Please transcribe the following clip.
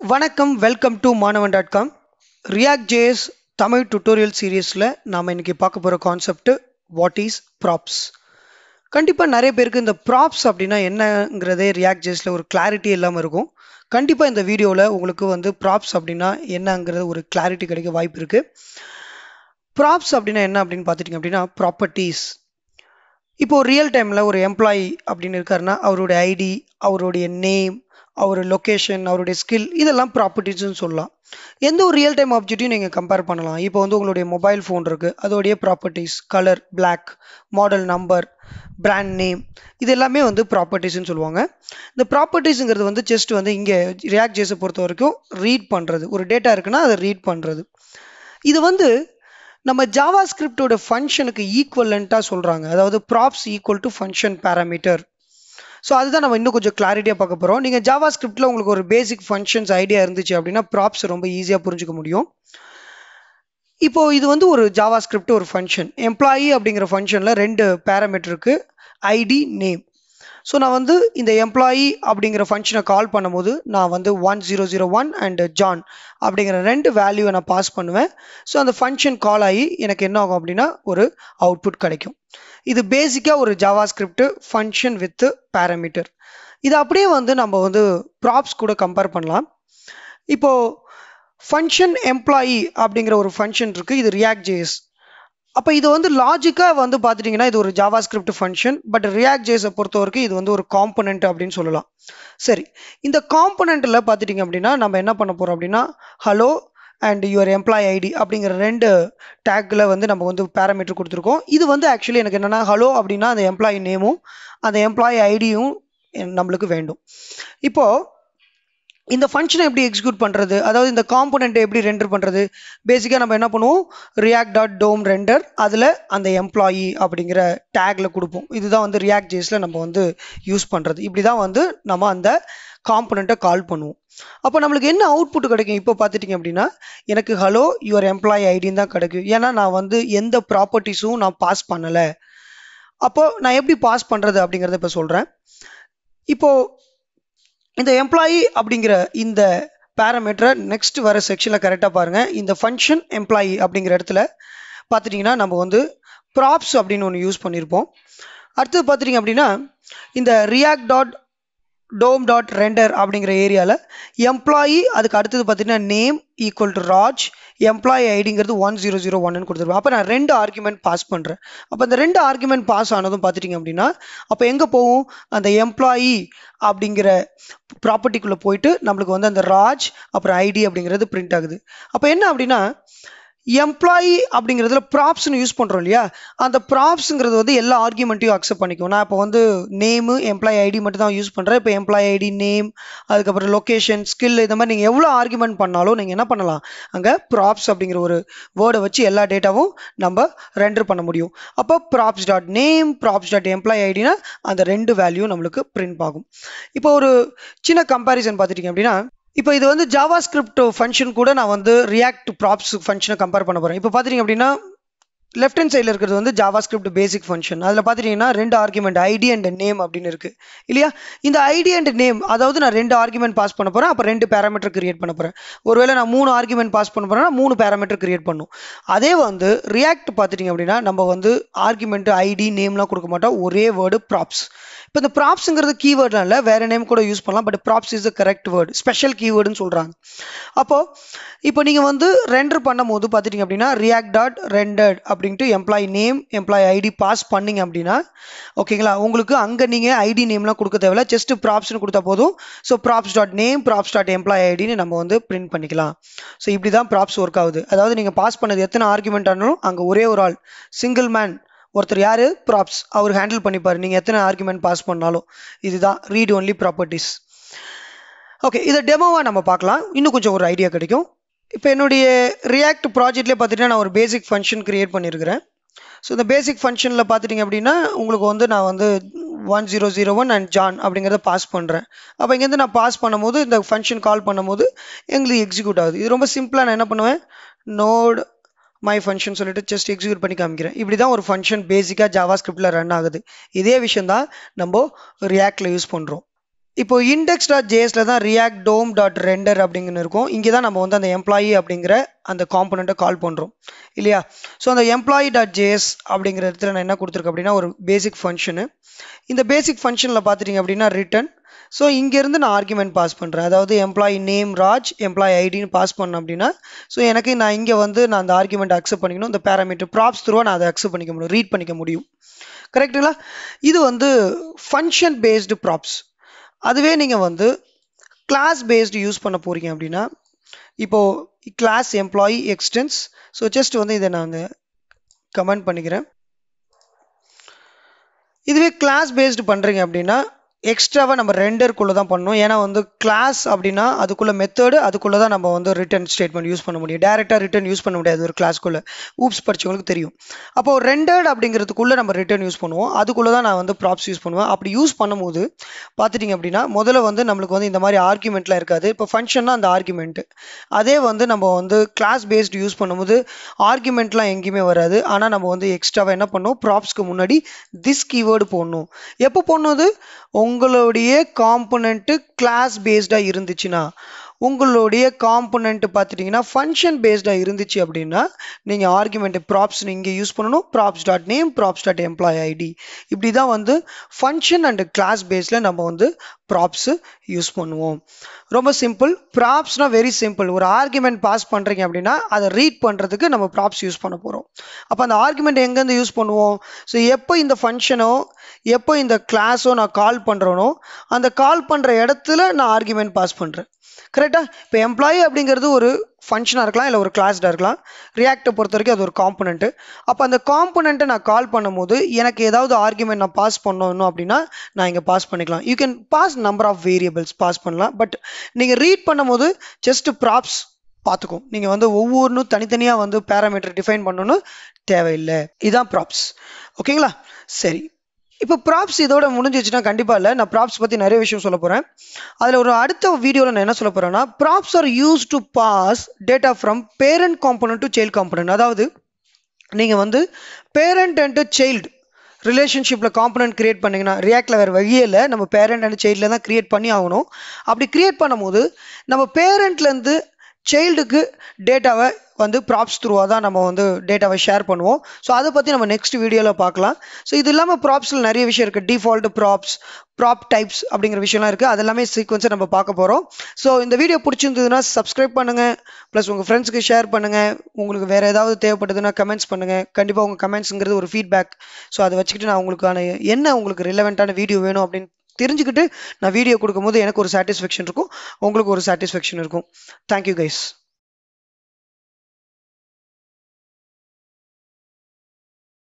வணக்கம் welcome to Manavan dot com React JS Tamil tutorial சீரீஸில் நாம் இன்றைக்கி பார்க்க போகிற கான்செப்ட் வாட் இஸ் ப்ராப்ஸ் கண்டிப்பாக நிறைய பேருக்கு இந்த ப்ராப்ஸ் அப்படின்னா என்னங்கிறதே ரியாக்ட் ஜேஸில் ஒரு கிளாரிட்டி இல்லாமல் இருக்கும். கண்டிப்பாக இந்த வீடியோவில் உங்களுக்கு வந்து ப்ராப்ஸ் அப்படின்னா என்னங்கிறது ஒரு கிளாரிட்டி கிடைக்க வாய்ப்பு இருக்குது ப்ராப்ஸ் அப்படின்னா என்ன அப்படின்னு பார்த்துட்டிங்க அப்படின்னா ப்ராப்பர்ட்டிஸ் இப்போ ரியல் டைமில் ஒரு எம்ப்ளாயி அப்படின்னு இருக்காருன்னா அவருடைய ஐடி அவருடைய நேம் அவர் லொக்கேஷன் அவருடைய ஸ்கில் இதெல்லாம் ப்ராப்பர்ட்டிஸ்னு சொல்லலாம். எந்த ஒரு ரியல் டைம் ஆப்ஜெக்ட்டையும் நீங்கள் கம்பேர் பண்ணலாம். இப்போ வந்து உங்களுடைய மொபைல் ஃபோன் இருக்குது அதோடைய properties colour black model number brand name இது எல்லாமே வந்து ப்ராப்பர்ட்டிஸ்னு சொல்லுவாங்க. இந்த ப்ராப்பர்ட்டிஸுங்கிறது வந்து ஜஸ்ட் வந்து இங்கே ரியாக்ட் ஜேஸை பொறுத்த வரைக்கும் ரீட் பண்ணுறது ஒரு டேட்டா இருக்குன்னா அதை ரீட் பண்ணுறது இது வந்து நம்ம ஜாவா ஸ்கிரிப்டோட ஃபங்க்ஷனுக்கு ஈக்குவலண்ட்டாக சொல்கிறாங்க அதாவது props equal to function parameter so அதுதான் நம்ம இன்னும் கொஞ்சம் கிளாரிட்டியாக பார்க்க போகிறோம் நீங்கள் ஜாவா ஸ்கிரிப்டில் உங்களுக்கு ஒரு பேசிக் ஃபங்க்ஷன்ஸ் ஐடியா இருந்துச்சு அப்படின்னா ப்ராப்ஸ் ரொம்ப ஈஸியாக புரிஞ்சுக்க முடியும். இப்போ இது வந்து ஒரு ஜாவா ஸ்கிரிப்ட் ஒரு ஃபங்க்ஷன் எம்ப்ளாயி அப்படிங்கிற ஃபங்க்ஷனில் ரெண்டு பேராமீட்டருக்கு ஐடி நேம் ஸோ நான் வந்து இந்த எம்ப்ளாயி அப்படிங்கிற ஃபங்க்ஷனை கால் பண்ணும்போது நான் வந்து one zero zero one and John அப்படிங்கிற ரெண்டு வேல்யூவை நான் பாஸ் பண்ணுவேன். ஸோ அந்த ஃபங்க்ஷன் கால் ஆகி எனக்கு என்ன ஆகும் அப்படின்னா ஒரு அவுட்புட் கிடைக்கும். இது பேசிக்காக ஒரு JavaScript function with parameter இது அப்படியே வந்து நம்ம வந்து ப்ராப்ஸ் கூட கம்பேர் பண்ணலாம். இப்போது ஃபங்க்ஷன் எம்ப்ளாயி அப்படிங்கிற ஒரு ஃபங்க்ஷன் இருக்குது இது ரியாக்ட் ஜேஎஸ் அப்போ இது வந்து லாஜிக்காக வந்து பார்த்துட்டிங்கன்னா இது ஒரு JavaScript function but React ஜேஸை பொறுத்த வரைக்கும் இது வந்து ஒரு காம்பனண்ட் அப்படின்னு சொல்லலாம். சரி இந்த காம்பனண்ட்டில் பார்த்துட்டிங்க அப்படின்னா நம்ம என்ன பண்ண போகிறோம் அப்படின்னா hello and your employee ID அப்படிங்கிற ரெண்டு டேக்கில் வந்து நம்ம வந்து பேராமீட்டர் கொடுத்துருக்கோம். இது வந்து ஆக்சுவலி எனக்கு என்னென்னா ஹலோ அப்படின்னா அந்த எம்ப்ளாயி நேமும் அந்த எம்ப்ளாயி ஐடியும் நம்மளுக்கு வேண்டும். இப்போது இந்த ஃபங்க்ஷனை எப்படி எக்ஸிக்யூட் பண்ணுறது அதாவது இந்த காம்போனெண்ட்டை எப்படி ரெண்டர் பண்ணுறது பேசிக்காக நம்ம என்ன பண்ணுவோம்? ரியாக்ட் டாட் டோம் ரெண்டர் அதில் அந்த எம்ப்ளாயி அப்படிங்கிற டேக்கில் கொடுப்போம். இதுதான் வந்து ரியாக்ட் ஜேஸில் நம்ம வந்து யூஸ் பண்ணுறது இப்படி தான் வந்து நம்ம அந்த காம்பனண்ட்டை கால் பண்ணுவோம். அப்போ நம்மளுக்கு என்ன அவுட்புட் கிடைக்கும்? இப்போ பார்த்துட்டிங்க அப்படின்னா எனக்கு ஹலோ யுவர் எம்ப்ளாயி ஐடின்னு தான் கிடைக்கும். ஏன்னா நான் வந்து எந்த ப்ராப்பர்ட்டிஸும் நான் பாஸ் பண்ணலை. அப்போ நான் எப்படி பாஸ் பண்ணுறது அப்படிங்கிறத இப்போ சொல்கிறேன் இப்போது இந்த எம்ப்ளாயி அப்படிங்கிற இந்த பேராமீட்டரை நெக்ஸ்ட் வர செக்ஷனில் கரெக்டாக பாருங்கள் இந்த ஃபங்க்ஷன் எம்ப்ளாயி அப்படிங்கிற இடத்துல பார்த்துட்டிங்கன்னா நம்ம வந்து ப்ராப்ஸ் அப்படின்னு ஒன்று யூஸ் பண்ணியிருப்போம் அடுத்தது பார்த்துட்டிங்க அப்படின்னா இந்த React dot DOM dot render அப்படிங்கிற ஏரியாவில் எம்ப்ளாயி அதுக்கு அடுத்தது பார்த்தீங்கன்னா name equal to Raj employee ஐடிங்கிறது one zero zero ஒன்னு கொடுத்துருவோம் அப்போ நான் ரெண்டு ஆர்குமெண்ட் பாஸ் பண்ணுறேன் அப்போ இந்த ரெண்டு ஆர்குமெண்ட் பாஸ் ஆனதும் பார்த்துட்டிங்க அப்படின்னா அப்போ எங்கே போகும் அந்த எம்ப்ளாயி அப்படிங்கிற ப்ராப்பர்ட்டிக்குள்ளே போயிட்டு நம்மளுக்கு வந்து அந்த ராஜ் அப்புறம் ஐடி அப்படிங்கிறது பிரிண்ட் ஆகுது. அப்போ என்ன அப்படின்னா எம்ப்ளாயி அப்படிங்கிறதுல ப்ராப்ஸ்னு யூஸ் பண்ணுறோம் இல்லையா? அந்த ப்ராப்ஸுங்கிறது வந்து எல்லா ஆர்குமெண்ட்டையும் அக்செப்ட் பண்ணிக்கும் நான் இப்போ வந்து நேமு எம்ப்ளாயி ஐடி மட்டும் தான் யூஸ் பண்ணுறேன் இப்போ எம்ப்ளாயி ஐடி நேம் அதுக்கப்புறம் லொக்கேஷன் ஸ்கில் இந்த மாதிரி நீங்கள் எவ்வளோ ஆர்குமெண்ட் பண்ணாலும் நீங்கள் என்ன பண்ணலாம்? அங்கே ப்ராப்ஸ் அப்படிங்கிற ஒரு வேர்டை வச்சு எல்லா டேட்டாவும் நம்ம ரெண்டர் பண்ண முடியும். அப்போ props dot name props dot employee ஐடினா அந்த ரெண்டு வேல்யூ நம்மளுக்கு பிரிண்ட் ஆகும். இப்போ ஒரு சின்ன கம்பேரிசன் பார்த்துட்டிங்க அப்படின்னா இப்போ இது வந்து ஜாவா ஸ்கிரிப்ட் ஃபங்க்ஷன் கூட நான் வந்து ரியாக்ட் ப்ராப்ஸ் ஃபங்க்ஷனை கம்பேர் பண்ண போகிறேன் இப்போ பார்த்துட்டிங்க அப்படின்னா லெஃப்ட் ஹேண்ட் சைடில் இருக்கிறது வந்து ஜாவா ஸ்கிரிப்ட் பேசிக் ஃபங்க்ஷன் அதில் பார்த்துட்டிங்கன்னா ரெண்டு ஆர்குமெண்ட் ஐடி அண்ட் நேம் அப்படின்னு இருக்குது இல்லையா? இந்த ஐடி அண்ட் நேம் அதாவது நான் ரெண்டு ஆர்குமெண்ட் பாஸ் பண்ண போகிறேன் அப்போ ரெண்டு பேராமீட்டர் கிரியேட் பண்ண போகிறேன் ஒருவேளை நான் மூணு ஆர்குமெண்ட் பாஸ் பண்ண போகிறேன்னா மூணு பேராமீட்டர் கிரியேட் பண்ணும். அதே வந்து ரியாக்ட் பார்த்துட்டிங்க அப்படின்னா நம்ம வந்து ஆர்குமெண்ட் ஐடி நேம்லாம் கொடுக்க மாட்டோம். ஒரே வேர்டு ப்ராப்ஸ் இப்போ இந்த ப்ராப்ஸுங்கிறது கீவேர்ட்லாம் இல்லை வேறு நேம் கூட யூஸ் பண்ணலாம் but props is the correct word special கீவேர்டுன்னு சொல்கிறாங்க அப்போது இப்போ நீங்கள் வந்து ரெண்டர் பண்ணும் போது பார்த்துட்டிங்க அப்படின்னா ரியாக்ட் டாட் ரெண்டர்ட் அப்படின்ட்டு employee name employee ID pass பண்ணிங்க அப்படின்னா ஓகேங்களா உங்களுக்கு அங்கே நீங்கள் ஐடி நேம்லாம் கொடுக்க தேவையில்ல. ஜஸ்ட் ப்ராப்ஸ்னு கொடுத்தா போதும். So props dot name props dot employee ஐடின்னு நம்ம வந்து பிரிண்ட் பண்ணிக்கலாம். ஸோ இப்படி தான் ப்ராப்ஸ் ஒர்க் ஆகுது. அதாவது நீங்கள் பாஸ் பண்ணது எத்தனை ஆர்குமெண்ட் ஆனாலும் அங்கே ஒரே ஒரு ஆள் சிங்கிள் மேன் ஒருத்தர் யார்? ப்ராப்ஸ் அவர் ஹேண்டில் பண்ணிப்பார். நீங்கள் எத்தனை ஆர்குமெண்ட் பாஸ் பண்ணாலும். இதுதான் ரீட் ஒன்லி ப்ராப்பர்ட்டிஸ் ஓகே இதை டெமோவாக நம்ம பார்க்கலாம். இன்னும் கொஞ்சம் ஒரு ஐடியா கிடைக்கும். இப்போ என்னுடைய ரியாக்ட் ப்ராஜெக்ட்லேயே பார்த்துட்டிங்கன்னா நான் ஒரு பேசிக் ஃபங்க்ஷன் க்ரியேட் பண்ணியிருக்கிறேன் ஸோ இந்த பேசிக் ஃபங்க்ஷனில் பார்த்துட்டிங்க அப்படின்னா உங்களுக்கு வந்து நான் வந்து one zero zero one and John அப்படிங்கிறத பாஸ் பண்ணுறேன் அப்போ இங்கேருந்து நான் பாஸ் பண்ணும்போது இந்த ஃபங்க்ஷன் கால் பண்ணும்போது எங்களுக்கு எக்ஸிக்யூட் ஆகுது. இது ரொம்ப சிம்பிளாக நான் என்ன பண்ணுவேன்? நோட் மை ஃபங்க்ஷன் சொல்லிட்டு ஜஸ்ட் எக்ஸிக்யூட் பண்ணி காமிக்கிறேன். இப்படி தான் ஒரு ஃபங்க்ஷன் பேசிக்காக ஜாவா ஸ்கிரிப்டில் ரன் ஆகுது. இதே விஷயம் தான் நம்ம ரியாக்டில் யூஸ் பண்ணுறோம் இப்போ இண்டெக்ஸ் டாட் ஜேஎஸ்ல தான் ரியாக்ட் டோம் டாட் ரெண்டர் அப்படிங்கன்னு இருக்கும். இங்கே தான் நம்ம வந்து அந்த எம்ப்ளாயி அப்படிங்கிற அந்த காம்பனண்ட்டை கால் பண்ணுறோம் இல்லையா? ஸோ அந்த எம்ப்ளாயி டாட் ஜேஎஸ் அப்படிங்கிற இடத்துல நான் என்ன கொடுத்துருக்கேன் அப்படின்னா ஒரு பேசிக் ஃபங்க்ஷனு இந்த பேசிக் ஃபங்க்ஷனில் பார்த்துட்டிங்க அப்படின்னா ரிட்டன் ஸோ இங்கேருந்து நான் ஆர்குமெண்ட் பாஸ் பண்ணுறேன் அதாவது எம்ப்ளாயி நேம் ராஜ் எம்ப்ளாயி ஐடின்னு பாஸ் பண்ணேன் அப்படின்னா ஸோ எனக்கு நான் இங்கே வந்து நான் அந்த ஆர்குமெண்ட் அக்செப்ட் பண்ணிக்கணும். இந்த பேராமீட்டர் ப்ராப்ஸ் த்ரூவாக நான் அதை அக்செப்ட் பண்ணிக்க முடியும் ரீட் பண்ணிக்க முடியும். கரெக்டுங்களா இது வந்து ஃபங்க்ஷன் பேஸ்டு ப்ராப்ஸ் அதுவே நீங்கள் வந்து கிளாஸ் பேஸ்டு யூஸ் பண்ண போகிறீங்க அப்படின்னா இப்போது class employee extends so just வந்து இதை நான் வந்து கமெண்ட் பண்ணிக்கிறேன். இதுவே கிளாஸ் பேஸ்டு பண்ணுறீங்க அப்படின்னா எக்ஸ்ட்ராவாக நம்ம ரெண்டருக்குள்ளே தான் பண்ணணும். ஏன்னா வந்து கிளாஸ் அப்படின்னா அதுக்குள்ளே மெத்தடு அதுக்குள்ளே தான் நம்ம வந்து ரிட்டன் ஸ்டேட்மெண்ட் யூஸ் பண்ண முடியும். டேரெக்டாக ரிட்டன் யூஸ் பண்ண முடியாது ஒரு கிளாஸ்க்குள்ளே ஊப்ஸ் படிச்சவங்களுக்கு தெரியும். அப்போ ரெண்டர்ட் அப்படிங்கிறதுக்குள்ளே நம்ம ரிட்டர்ன் யூஸ் பண்ணுவோம். அதுக்குள்ளே தான் நான் வந்து ப்ராப்ஸ் யூஸ் பண்ணுவேன். அப்படி யூஸ் பண்ணும்போது பார்த்துட்டிங்க அப்படின்னா முதல்ல வந்து நம்மளுக்கு வந்து இந்த மாதிரி ஆர்குமெண்ட்லாம் இருக்காது. இப்போ ஃபங்க்ஷன்னா அந்த ஆர்குமெண்ட்டு அதே வந்து நம்ம வந்து கிளாஸ் பேஸ்டு யூஸ் பண்ணும்போது ஆர்குமெண்ட்லாம் எங்கேயுமே வராது. ஆனால் நம்ம வந்து எக்ஸ்ட்ராவாக என்ன பண்ணுவோம்? ப்ராப்ஸ்க்கு முன்னாடி திஸ் கீவேர்டு போடணும். எப்போ போடணும் அது? உங்களுடைய காம்பனண்ட்டு கிளாஸ் பேஸ்டாக இருந்துச்சுன்னா உங்களுடைய காம்பனண்ட் பார்த்துட்டிங்கன்னா ஃபங்க்ஷன் பேஸ்டாக இருந்துச்சு அப்படின்னா நீங்கள் ஆர்குமெண்ட் ப்ராப்ஸ் நீங்கள் யூஸ் பண்ணணும். Props dot name props dot employee ID இப்படி தான் வந்து ஃபங்க்ஷன் அண்ட் கிளாஸ் பேஸில் நம்ம வந்து ப்ராப்ஸு யூஸ் பண்ணுவோம். ரொம்ப சிம்பிள் ப்ராப்ஸ்னால் வெரி சிம்பிள் ஒரு ஆர்குமெண்ட் பாஸ் பண்ணுறீங்க அப்படின்னா அதை ரீட் பண்ணுறதுக்கு நம்ம ப்ராப்ஸ் யூஸ் பண்ண போகிறோம் அப்போ அந்த ஆர்குமெண்ட் எங்கேருந்து யூஸ் பண்ணுவோம்? ஸோ எப்போ இந்த ஃபங்க்ஷனோ எப்போ இந்த கிளாஸோ நான் கால் பண்ணுறேனோ அந்த கால் பண்ணுற இடத்துல நான் ஆர்குமெண்ட் பாஸ் பண்ணுறேன் கரெக்டாக இப்போ எம்ப்ளாயி அப்படிங்கிறது ஒரு ஃபங்க்ஷனாக இருக்கலாம் இல்லை ஒரு கிளாஸ்டாக இருக்கலாம். ரியாக்டை பொறுத்த வரைக்கும் அது ஒரு காம்பனண்ட்டு அப்போ அந்த காம்பனண்ட்டை நான் கால் பண்ணும்போது எனக்கு ஏதாவது ஆர்குமெண்ட் நான் பாஸ் பண்ணணும் அப்படின்னா நான் இங்கே பாஸ் பண்ணிக்கலாம். You can pass number of variables pass பண்ணலாம். பட் நீங்கள் ரீட் பண்ணும்போது ஜஸ்ட் ப்ராப்ஸ் பார்த்துக்கும். நீங்கள் வந்து ஒவ்வொன்றும் தனித்தனியாக வந்து பேராமீட்டர் டிஃபைன் பண்ணணும் தேவையில்லை. இதுதான் ப்ராப்ஸ் ஓகேங்களா சரி. இப்போ ப்ராப்ஸ் இதோட முடிஞ்சிச்சுன்னா கண்டிப்பாக இல்லை. நான் ப்ராப்ஸ் பற்றி நிறைய விஷயம் சொல்ல போகிறேன் அதில் ஒரு அடுத்த வீடியோவில் நான் என்ன சொல்ல போகிறேன்னா props are used to pass data from parent component to child component அதாவது நீங்கள் வந்து பேரண்ட் அண்ட் சைல்டு ரிலேஷன்ஷிப்பில் காம்பனண்ட் கிரியேட் பண்ணிங்கன்னா ரியாக்டில் வேறு வழியே இல்லை. நம்ம பேரண்ட் அண்ட் சைல்டில் தான் கிரியேட் பண்ணி ஆகணும். அப்படி கிரியேட் பண்ணும்போது நம்ம பேரண்ட்லேருந்து சைல்டுக்கு டேட்டாவை வந்து ப்ராப்ஸ் த்ரூவாக தான் நம்ம வந்து டேட்டாவை ஷேர் பண்ணுவோம். ஸோ அதை பற்றி நம்ம நெக்ஸ்ட் வீடியோவில் பார்க்கலாம். ஸோ இது இல்லாமல் ப்ராப்ஸில் நிறைய விஷயம் இருக்குது டிஃபால்ட் ப்ராப்ஸ் ப்ராப் டைப்ஸ் அப்படிங்கிற விஷயம்லாம் இருக்குது அது எல்லாமே சீக்வன்ஸை நம்ம பார்க்க போகிறோம் ஸோ இந்த வீடியோ பிடிச்சிருந்ததுன்னா சப்ஸ்கிரைப் பண்ணுங்கள் ப்ளஸ் உங்கள் ஃப்ரெண்ட்ஸுக்கு ஷேர் பண்ணுங்கள் உங்களுக்கு வேறு ஏதாவது தேவைப்படுதுன்னா கமெண்ட்ஸ் பண்ணுங்கள் கண்டிப்பாக உங்கள் கமெண்ட்ஸுங்கிறது ஒரு ஃபீட்பேக் ஸோ அதை வச்சுக்கிட்டு நான் உங்களுக்கான என்ன உங்களுக்கு ரிலவெண்ட்டான வீடியோ வேணும் அப்படின்னு தெரிஞ்சுக்கிட்டு நான் வீடியோ கொடுக்கும்போது எனக்கு ஒரு சாட்டிஸ்ஃபேக்ஷன் இருக்கும். உங்களுக்கு ஒரு சாட்டிஸ்ஃபேக்ஷன் இருக்கும். Thank you guys